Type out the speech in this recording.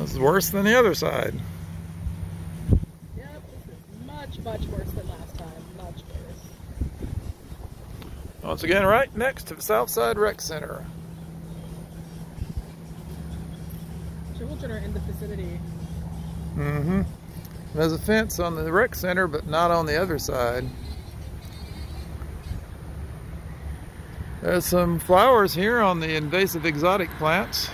This is worse than the other side. Yep, this is much, much worse than last time. Much worse. Once again, right next to the Southside Rec Center. Children are in the vicinity. Mm-hmm. There's a fence on the rec center, but not on the other side. There's some flowers here on the invasive exotic plants.